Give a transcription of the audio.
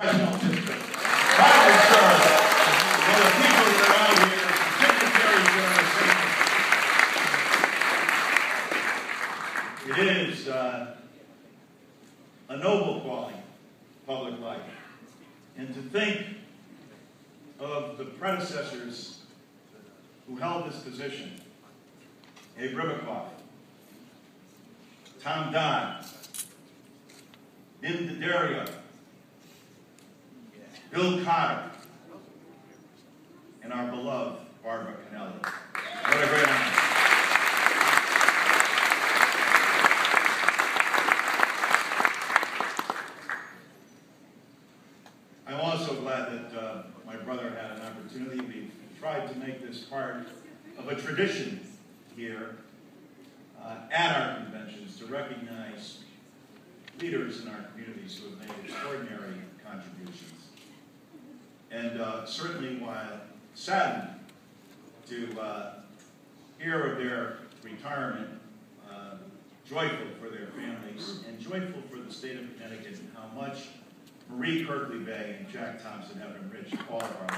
It is uh, a noble quality, public life. And to think of the predecessors who held this position, Abe Ribicoff, Tom Dodd, Mim Daddario, Bill Cotter, and our beloved Barbara Kennelly. What a great honor. I'm also glad that uh, my brother had an opportunity. We've tried to make this part of a tradition here uh, at our conventions to recognize leaders in our communities who have made extraordinary contributions. And uh, certainly while saddened to uh, hear of their retirement, uh, joyful for their families and joyful for the state of Connecticut and how much Marie Kirkley-Bey and Jack Thompson have enriched all of our lives.